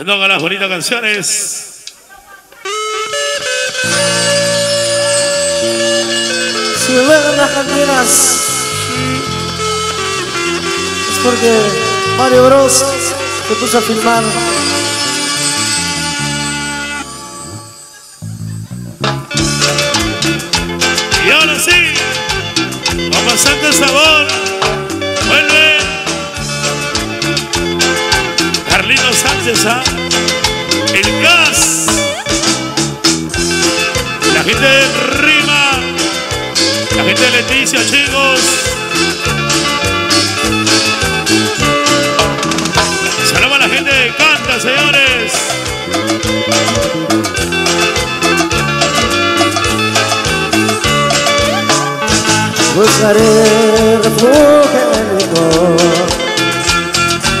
Ando con las bonitas canciones. Si me ven las cantinas es porque Mario Bros te puso a filmar. El gas. La gente de Rima. La gente de Leticia, chicos. Saludos a la gente de Canta, señores. Buscaré refugio en el.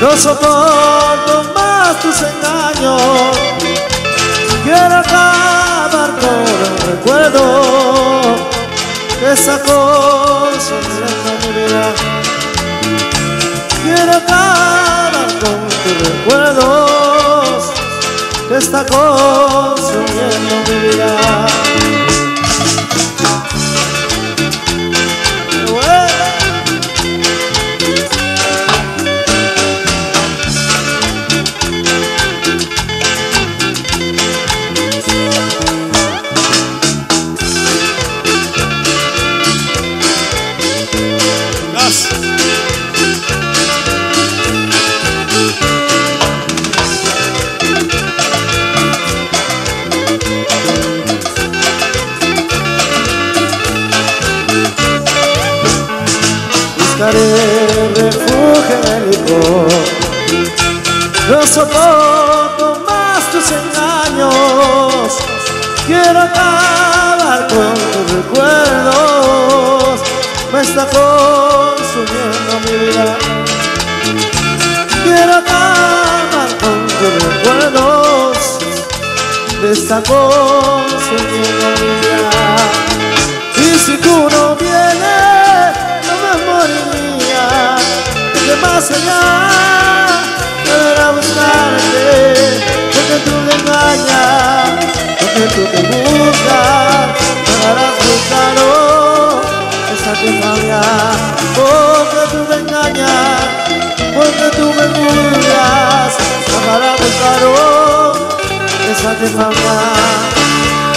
No soporto tus engaños. Quiero acabar con el recuerdo que sacó sonriendo mi vida. Quiero acabar con tus recuerdos que está consumiendo mi vida. Buscaré refugio en el licor No soporto más tus engaños. Quiero acabar con tus recuerdos. Me está consumiendo mi vida. Quiero acabar con tus recuerdos. Me está consumiendo mi vida. Y si tú no vienes, Desde más allá, deberá buscarte Porque tú me engañas, porque tú te buscas. Pagarás muy caro esa tefamia Porque tú me engañas, porque tú me buscas Pagarás muy caro esa tefamia ¡Oh,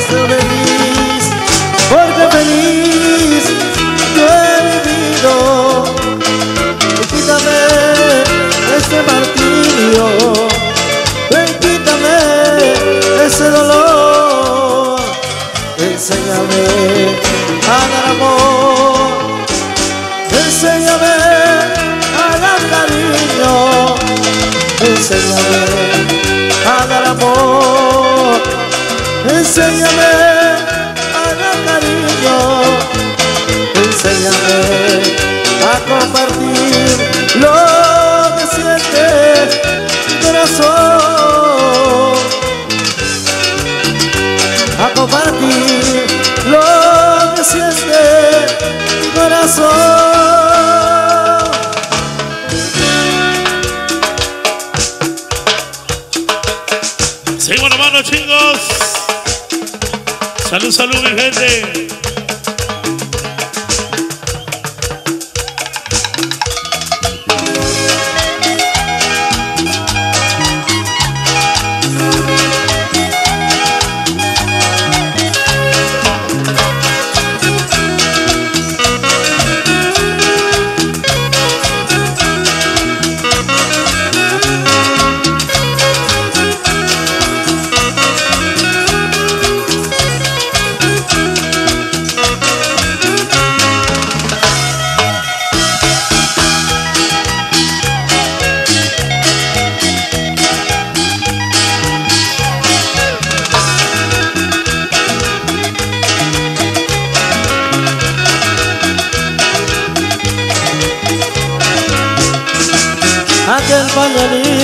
ser feliz, porque feliz yo he vivido. Y quítame este martirio, ven, quítame ese dolor, enséñame a dar amor. Enséñame a dar cariño, enséñame enséñame a dar cariño, enséñame a compartir lo que siente mi corazón, a compartir lo que siente mi corazón.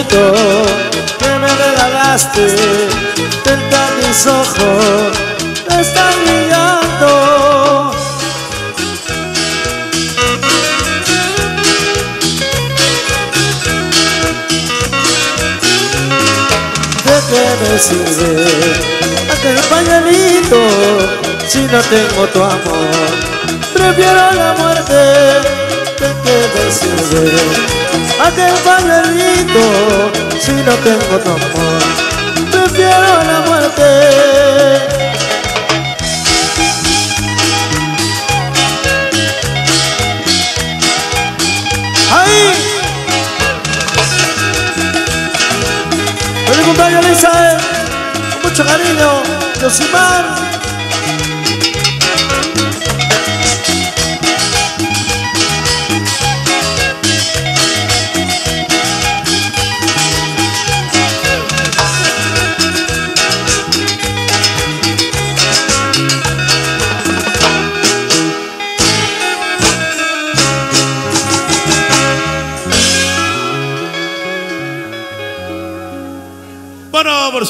Pañuelito que me regalaste, frente mis ojos, están brillando. ¿De qué me sirve aquel pañuelito si no tengo tu amor? Prefiero la muerte, ¿de qué me sirve? Aquel pañuelito si no tengo tu amor prefiero la muerte. Ahí. Feliz cumpleaños Lisa con mucho cariño Josimar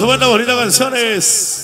Bueno, por su buena bonita canciones.